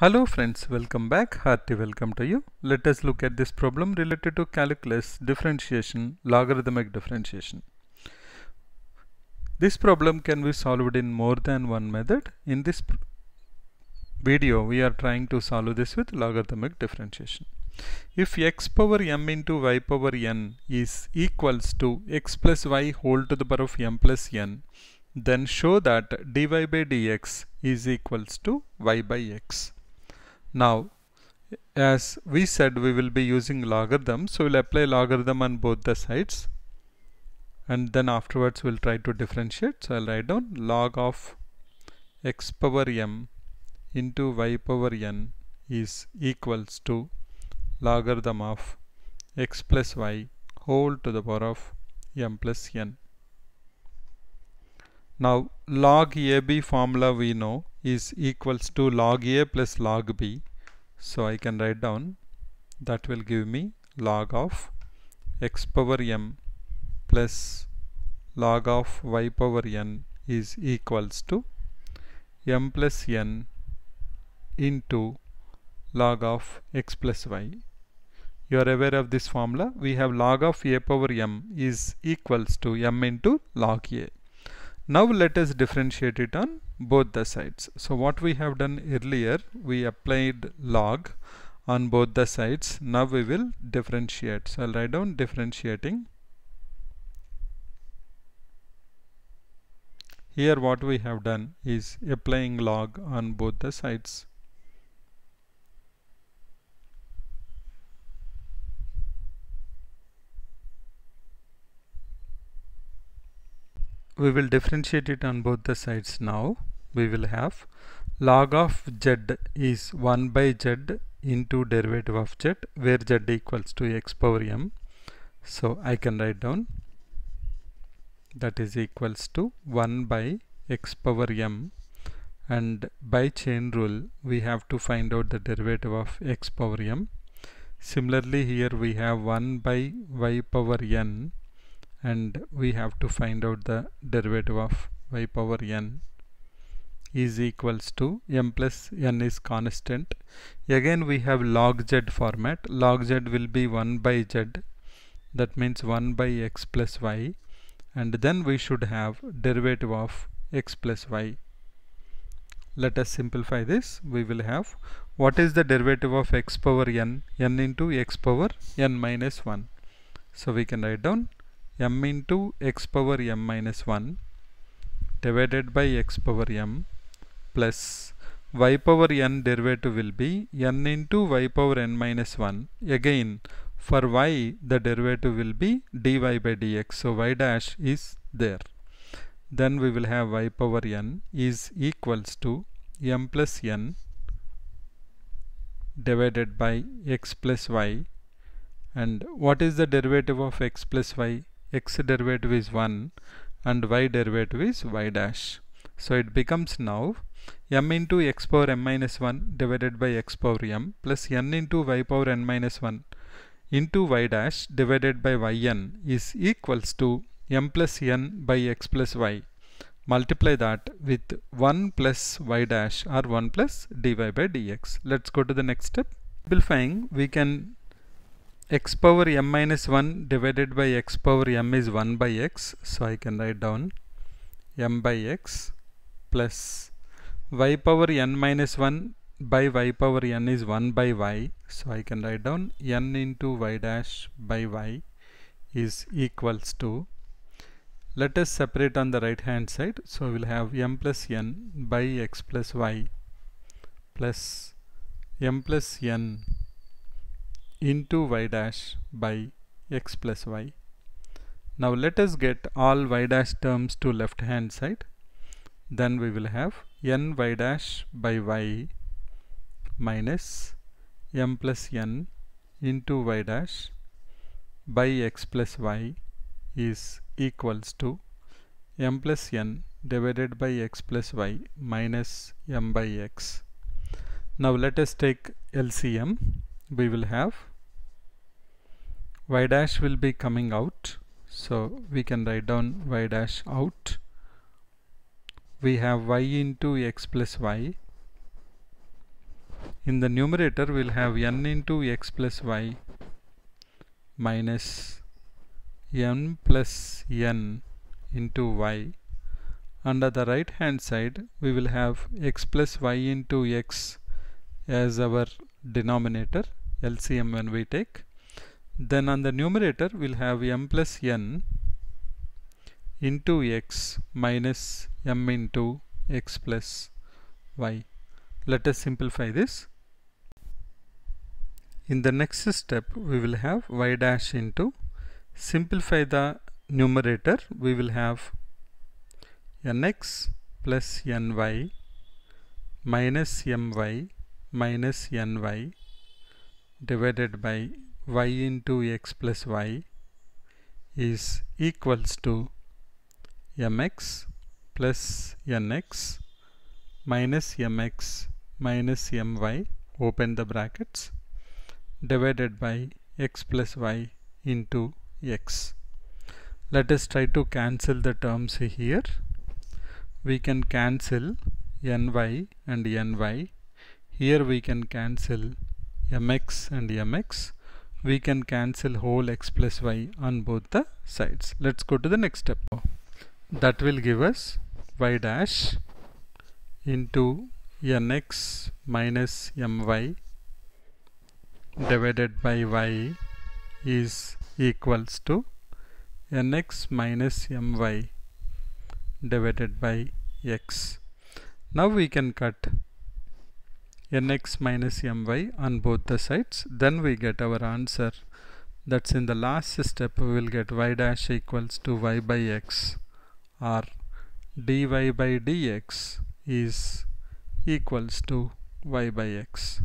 Hello friends, welcome back. Hearty welcome to you. Let us look at this problem related to calculus differentiation, logarithmic differentiation. This problem can be solved in more than one method. In this video, we are trying to solve this with logarithmic differentiation. If x power m into y power n is equals to x plus y whole to the power of m plus n, then show that dy by dx is equals to y by x. Now, as we said, we will be using logarithm, so we'll apply logarithm on both the sides, and then afterwards we'll try to differentiate. So I'll write down log of x power m into y power n is equals to logarithm of x plus y whole to the power of m plus n. Now log AB formula we know is equals to log A plus log B. So I can write down that will give me log of x power m plus log of y power n is equals to m plus n into log of x plus y. You are aware of this formula. We have log of a power m is equals to m into log a. Now let us differentiate it on both the sides. So what we have done earlier, we applied log on both the sides. Now we will differentiate. So I'll write down differentiating. Here what we have done is applying log on both the sides. We will differentiate it on both the sides now. We will have log of z is 1 by z into derivative of z where z equals to x power m. So I can write down that is equals to 1 by x power m. And by chain rule we have to find out the derivative of x power m. Similarly here we have 1 by y power n and we have to find out the derivative of y power n is equals to m plus n is constant. Again we have log z format. Log z will be 1 by z. That means 1 by x plus y. And then we should have derivative of x plus y. Let us simplify this. We will have what is the derivative of x power n? n into x power n minus 1 so we can write down m into x power m minus 1 divided by x power m plus y power n derivative will be n into y power n minus 1 again for y the derivative will be dy by dx. So y dash is there. Then we will have y power n is equals to m plus n divided by x plus y. And what is the derivative of x plus y x derivative is 1 and y derivative is y dash. So it becomes now m into x power m minus 1 divided by x power m plus n into y power n minus 1 into y dash divided by yn is equals to m plus n by x plus y. Multiply that with 1 plus y dash or 1 plus dy by dx. Let's go to the next step. Simplifying we can x power m minus 1 divided by x power m is 1 by x. So I can write down m by x plus y power n minus 1 by y power n is 1 by y. So I can write down n into y dash by y is equals to let us separate on the right hand side. So we'll have m plus n by x plus y plus m plus n into y dash by x plus y. Now let us get all y dash terms to left hand side. Then we will have n y dash by y minus m plus n into y dash by x plus y is equals to m plus n divided by x plus y minus m by x. Now let us take LCM. We will have y dash will be coming out. So we can write down y dash out. We have y into x plus y. In the numerator we'll have n into x plus y minus n plus n into y. Under the right hand side we will have x plus y into x as our denominator LCM when we take then on the numerator we'll have m plus n into x minus m into x plus y. Let us simplify this. In the next step we will have y dash into simplify the numerator we will have nx plus ny minus my minus ny divided by y into x plus y is equals to mx plus nx minus mx minus my open the brackets divided by x plus y into x. Let us try to cancel the terms here. We can cancel ny and ny. Here we can cancel mx and mx we can cancel whole x plus y on both the sides. Let's go to the next step. That will give us y dash into nx minus my divided by y is equals to nx minus my divided by x. Now we can cut nx minus my on both the sides. Then we get our answer. That's in the last step we will get y dash equals to y by x or dy by dx is equals to y by x